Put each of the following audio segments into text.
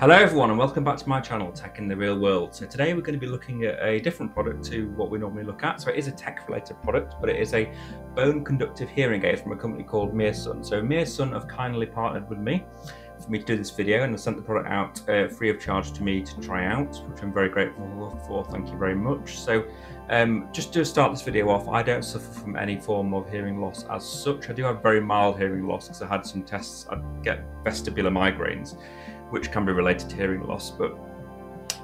Hello everyone and welcome back to my channel Tech in the Real World. So today we're going to be looking at a different product to what we normally look at. So it is a tech related product but it is a bone conductive hearing aid from a company called Mearsun. So Mearsun have kindly partnered with me for me to do this video and have sent the product out uh, free of charge to me to try out which I'm very grateful for, thank you very much. So um, just to start this video off, I don't suffer from any form of hearing loss as such. I do have very mild hearing loss because I had some tests, I get vestibular migraines which can be related to hearing loss. But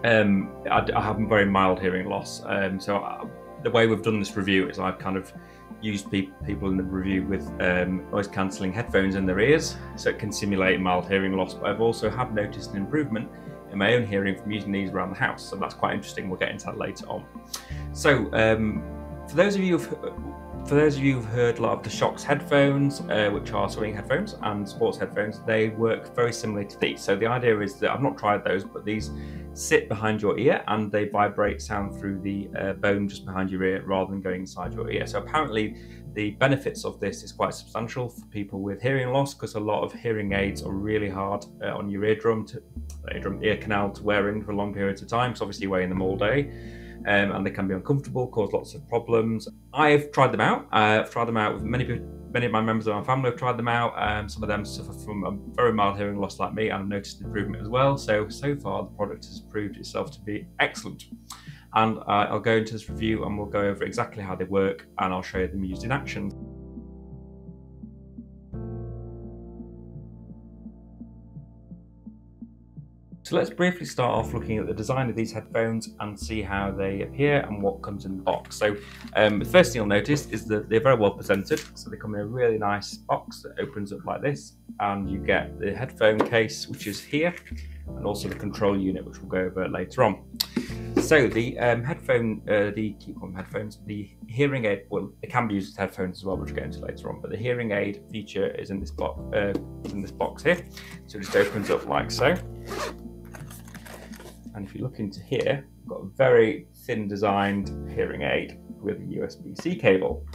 um, I, I, have very mild hearing loss. Um, so I, the way we've done this review is I've kind of used pe- people in the review with um, noise cancelling headphones in their ears, so it can simulate mild hearing loss. But I've also have noticed an improvement in my own hearing from using these around the house. So that's quite interesting. We'll get into that later on. So um, for those of you who've for those of you who've heard a lot of the Shokz headphones, uh, which are swimming headphones and sports headphones, they work very similarly to these. So the idea is that I've not tried those, but these sit behind your ear and they vibrate sound through the uh, bone just behind your ear rather than going inside your ear. So apparently the benefits of this is quite substantial for people with hearing loss because a lot of hearing aids are really hard uh, on your eardrum, to, eardrum, ear canal to wear in for long periods of time. So obviously you're wearing them all day um, and they can be uncomfortable, cause lots of problems. I've tried them out. Uh, I've tried them out with many many of my members of my family have tried them out. Um, some of them suffer from a very mild hearing loss like me and I've noticed improvement as well. So, so far the product has proved itself to be excellent. And uh, I'll go into this review and we'll go over exactly how they work and I'll show you them used in action. So let's briefly start off looking at the design of these headphones and see how they appear and what comes in the box. So um, the first thing you'll notice is that they're very well presented. So they come in a really nice box that opens up like this and you get the headphone case which is here and also the control unit which we'll go over later on. So the um, headphone, uh, the keep on headphones, the hearing aid, well, it can be used as headphones as well, which we'll get into later on. But the hearing aid feature is in this box, uh, in this box here. So it just opens up like so. And if you look into here, we've got a very thin designed hearing aid with a USB-C cable.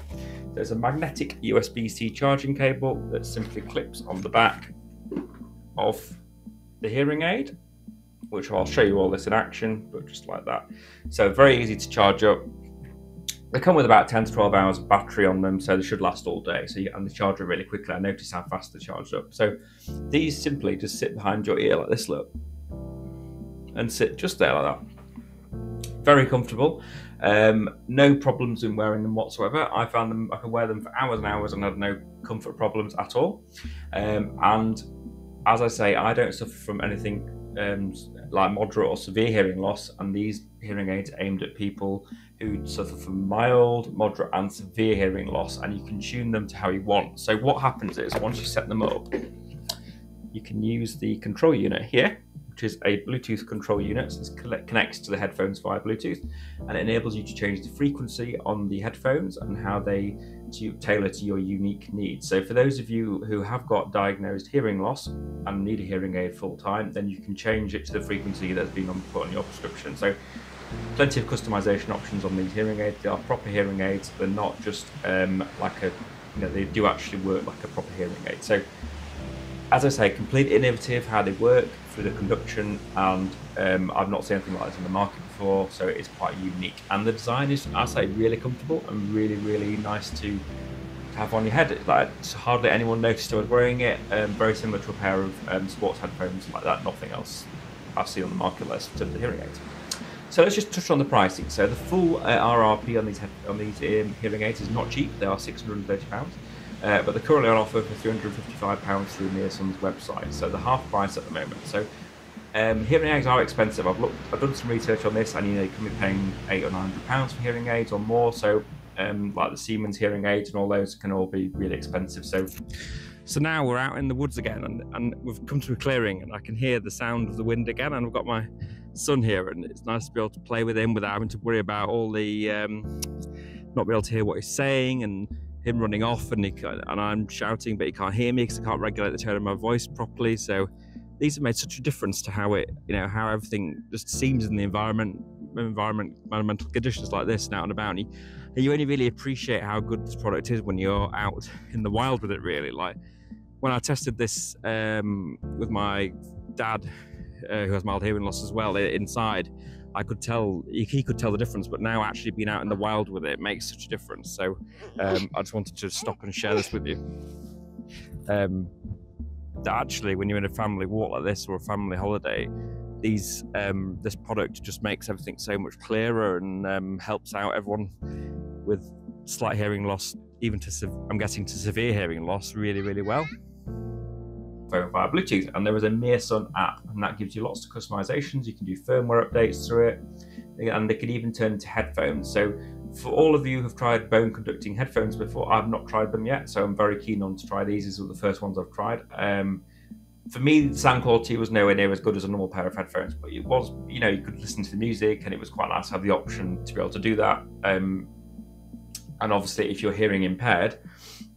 There's a magnetic USB-C charging cable that simply clips on the back of the hearing aid, which I'll show you all this in action, but just like that. So very easy to charge up. They come with about 10 to 12 hours of battery on them, so they should last all day. So you, and they charge really quickly. I notice how fast they charge up. So these simply just sit behind your ear like this, look and sit just there like that. Very comfortable. Um, no problems in wearing them whatsoever. I found them, I can wear them for hours and hours and had no comfort problems at all. Um, and as I say, I don't suffer from anything um, like moderate or severe hearing loss, and these hearing aids aimed at people who suffer from mild, moderate, and severe hearing loss, and you can tune them to how you want. So, what happens is once you set them up, you can use the control unit here which is a Bluetooth control unit. So connects to the headphones via Bluetooth and it enables you to change the frequency on the headphones and how they to tailor to your unique needs. So for those of you who have got diagnosed hearing loss and need a hearing aid full time, then you can change it to the frequency that's been put on your prescription. So plenty of customization options on these hearing aids. They are proper hearing aids. They're not just um, like a, you know, they do actually work like a proper hearing aid. So as I say, completely innovative how they work through the conduction, and um, I've not seen anything like this in the market before, so it's quite unique. And the design is, I say, really comfortable and really, really nice to have on your head. It's like hardly anyone noticed I was wearing it. Um, very similar to a pair of um, sports headphones like that. Nothing else I've seen on the market less in terms of hearing aids. So let's just touch on the pricing. So the full uh, RRP on these on these um, hearing aids is not cheap. They are six hundred and thirty pounds. Uh, but they're currently on offer for £355 through Mearsun's website, so they're half price at the moment. So um, hearing aids are expensive. I've looked, I've done some research on this, and you know you can be paying eight or nine hundred pounds for hearing aids or more. So um, like the Siemens hearing aids and all those can all be really expensive. So so now we're out in the woods again, and, and we've come to a clearing, and I can hear the sound of the wind again, and I've got my son here, and it's nice to be able to play with him without having to worry about all the um, not be able to hear what he's saying and him running off and, he, and I'm shouting, but he can't hear me because I can't regulate the tone of my voice properly. So these have made such a difference to how it, you know, how everything just seems in the environment, environment, environmental conditions like this and out and about. And you, you only really appreciate how good this product is when you're out in the wild with it. Really, like when I tested this um, with my dad uh, who has mild hearing loss as well inside. I could tell he could tell the difference, but now actually being out in the wild with it makes such a difference. So um, I just wanted to stop and share this with you. Um, that actually, when you're in a family walk like this or a family holiday, these um, this product just makes everything so much clearer and um, helps out everyone with slight hearing loss, even to I'm getting to severe hearing loss, really, really well. Phone via Bluetooth, and there is a Mearsun app, and that gives you lots of customizations. You can do firmware updates through it, and they can even turn into headphones. So, for all of you who've tried bone conducting headphones before, I've not tried them yet, so I'm very keen on to try these. These are the first ones I've tried. Um, for me, the sound quality was nowhere near as good as a normal pair of headphones, but it was, you know, you could listen to the music, and it was quite nice to have the option to be able to do that. Um, and obviously, if you're hearing impaired,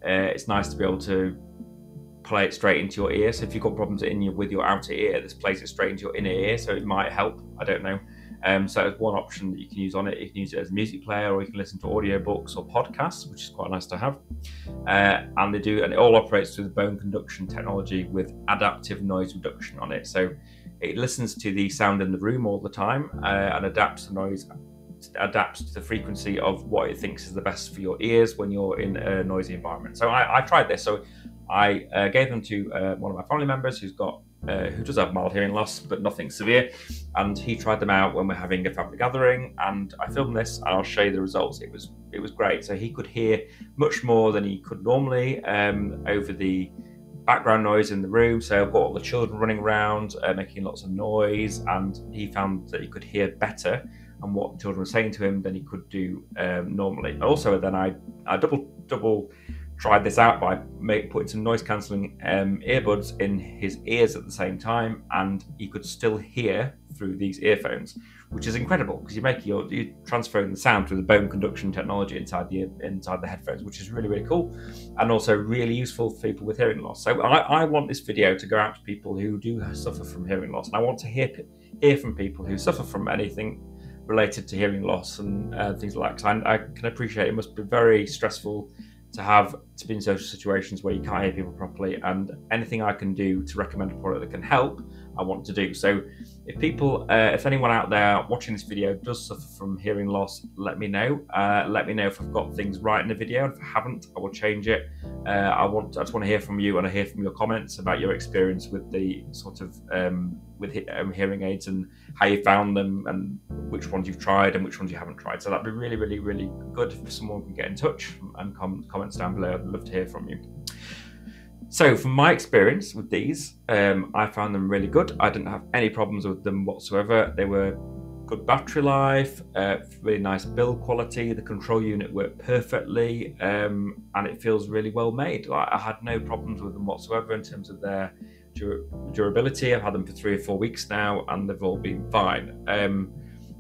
uh, it's nice to be able to play it straight into your ear. So if you've got problems in your, with your outer ear, this plays it straight into your inner ear, so it might help. I don't know. Um, so it's one option that you can use on it. You can use it as a music player, or you can listen to audiobooks or podcasts, which is quite nice to have. Uh, and they do, and it all operates through the bone conduction technology with adaptive noise reduction on it. So it listens to the sound in the room all the time uh, and adapts the noise adapts to the frequency of what it thinks is the best for your ears when you're in a noisy environment. So I, I tried this. So I uh, gave them to uh, one of my family members who's got uh, who does have mild hearing loss, but nothing severe. And he tried them out when we're having a family gathering, and I filmed this, and I'll show you the results. It was it was great. So he could hear much more than he could normally um, over the background noise in the room. So I've got all the children running around, uh, making lots of noise, and he found that he could hear better and what the children were saying to him than he could do um, normally. Also, then I I double double tried this out by make, putting some noise cancelling um, earbuds in his ears at the same time, and he could still hear through these earphones, which is incredible because you make your you're transferring the sound through the bone conduction technology inside the inside the headphones, which is really really cool, and also really useful for people with hearing loss. So I, I want this video to go out to people who do suffer from hearing loss, and I want to hear hear from people who suffer from anything related to hearing loss and uh, things like that. I, I can appreciate it must be very stressful to have to be in social situations where you can't hear people properly and anything i can do to recommend a product that can help i want to do so if people uh, if anyone out there watching this video does suffer from hearing loss let me know uh, let me know if i've got things right in the video if i haven't i will change it uh, i want i just want to hear from you and i hear from your comments about your experience with the sort of um, with um, hearing aids and how you found them and which ones you've tried and which ones you haven't tried. So that'd be really, really, really good if someone can get in touch and com- comments down below. I'd love to hear from you. So, from my experience with these, um, I found them really good. I didn't have any problems with them whatsoever. They were good battery life, uh, really nice build quality. The control unit worked perfectly, um, and it feels really well made. Like, I had no problems with them whatsoever in terms of their dur- durability. I've had them for three or four weeks now, and they've all been fine. Um,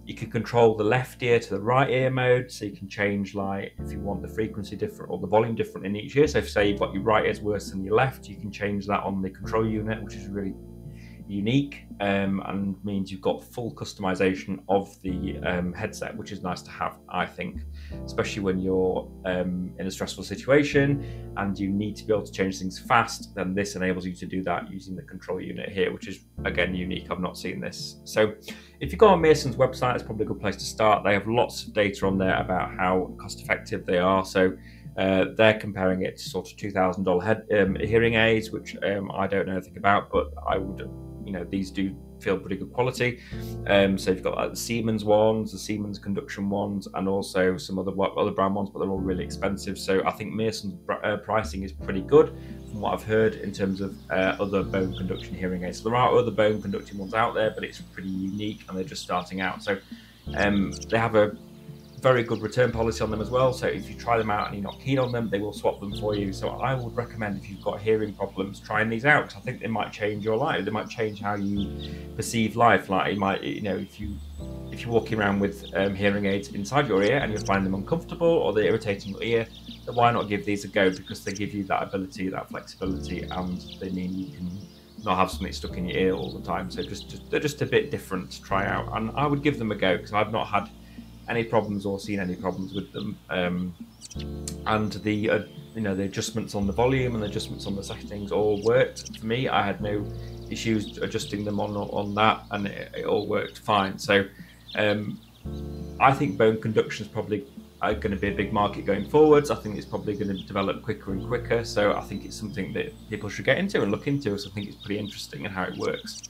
you can control the left ear to the right ear mode, so you can change like if you want the frequency different or the volume different in each ear. So if say you've got your right ear's worse than your left, you can change that on the control unit, which is really unique um, and means you've got full customization of the um, headset, which is nice to have, I think, especially when you're um, in a stressful situation and you need to be able to change things fast. Then this enables you to do that using the control unit here, which is again unique. I've not seen this. So, if you go on Mearsun's website, it's probably a good place to start. They have lots of data on there about how cost effective they are. So, uh, they're comparing it to sort of two thousand um, hearing aids, which um, I don't know anything about, but I would you know these do feel pretty good quality. Um, so you've got like the Siemens ones, the Siemens conduction ones, and also some other other brand ones, but they're all really expensive. So I think Mearsun's uh, pricing is pretty good from what I've heard in terms of uh, other bone conduction hearing aids. So there are other bone conducting ones out there, but it's pretty unique and they're just starting out. So um, they have a very good return policy on them as well. So if you try them out and you're not keen on them, they will swap them for you. So I would recommend if you've got hearing problems, trying these out because I think they might change your life. They might change how you perceive life. Like it might, you know, if you if you're walking around with um, hearing aids inside your ear and you find them uncomfortable or they're irritating your ear, then why not give these a go? Because they give you that ability, that flexibility, and they mean you can not have something stuck in your ear all the time. So just, just they're just a bit different to try out, and I would give them a go because I've not had any problems or seen any problems with them. Um, and the uh, you know the adjustments on the volume and the adjustments on the settings all worked for me. I had no issues adjusting them on on that, and it, it all worked fine. So um, I think bone conduction is probably going to be a big market going forwards. I think it's probably going to develop quicker and quicker. So I think it's something that people should get into and look into. So I think it's pretty interesting in how it works.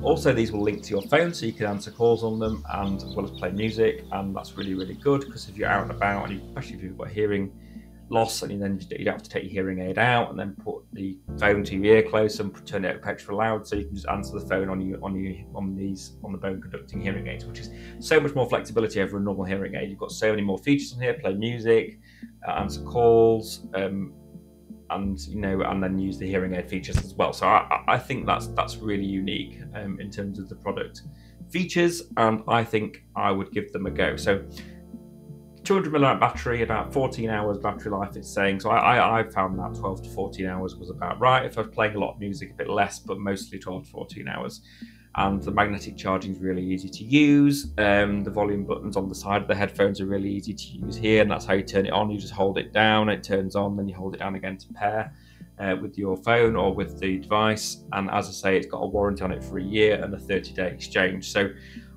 Also, these will link to your phone, so you can answer calls on them, and as well as play music, and that's really really good because if you're out and about, and especially if you've got hearing loss, and you then you don't have to take your hearing aid out and then put the phone to your ear close and turn it up extra loud, so you can just answer the phone on you on you on these on the bone conducting hearing aids, which is so much more flexibility over a normal hearing aid. You've got so many more features on here: play music, uh, answer calls, um, and you know, and then use the hearing aid features as well. So I, I think that's that's really unique um, in terms of the product features, and I think I would give them a go. So 200 milliamp battery, about 14 hours battery life, it's saying. So I, I, I, found that 12 to 14 hours was about right. If I was playing a lot of music, a bit less, but mostly 12 to 14 hours. And the magnetic charging is really easy to use. Um, the volume buttons on the side of the headphones are really easy to use here, and that's how you turn it on. You just hold it down, it turns on, then you hold it down again to pair. Uh, with your phone or with the device, and as I say, it's got a warranty on it for a year and a 30-day exchange. So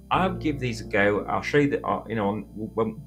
I'll give these a go. I'll show you that. Uh, you know, when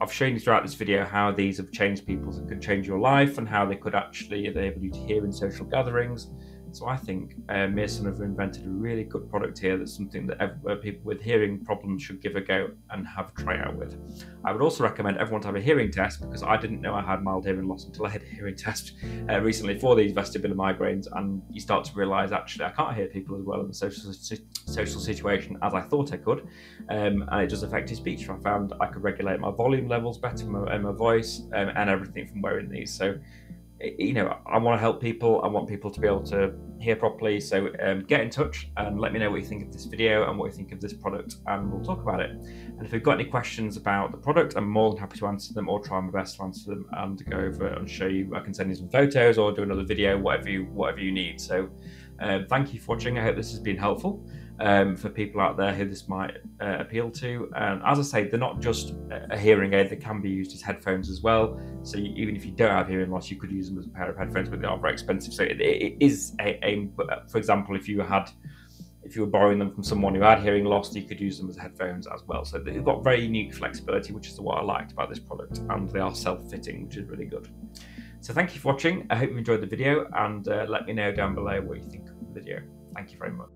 I've shown you throughout this video how these have changed people's and could change your life and how they could actually enable you to hear in social gatherings so I think uh, have invented a really good product here. That's something that every, uh, people with hearing problems should give a go and have a try out with. I would also recommend everyone to have a hearing test because I didn't know I had mild hearing loss until I had a hearing test uh, recently for these vestibular migraines, and you start to realise actually I can't hear people as well in the social social situation as I thought I could, um, and it does affect your speech. So I found I could regulate my volume levels better, my, my voice, um, and everything from wearing these. So you know, I want to help people. I want people to be able to hear properly. So um, get in touch and let me know what you think of this video and what you think of this product, and we'll talk about it. And if you've got any questions about the product, I'm more than happy to answer them or try my best to answer them and go over and show you. I can send you some photos or do another video, whatever you whatever you need. So um, thank you for watching. I hope this has been helpful um, for people out there who this might uh, appeal to. And as I say, they're not just a hearing aid; they can be used as headphones as well. So you, even if you don't have hearing loss, you could use them as a pair of headphones, but they are very expensive. So it, it is a, a, for example, if you had if you were borrowing them from someone who had hearing loss, you could use them as headphones as well. So they've got very unique flexibility, which is what I liked about this product, and they are self-fitting, which is really good. So thank you for watching. I hope you enjoyed the video, and uh, let me know down below what you think the video. Thank you very much.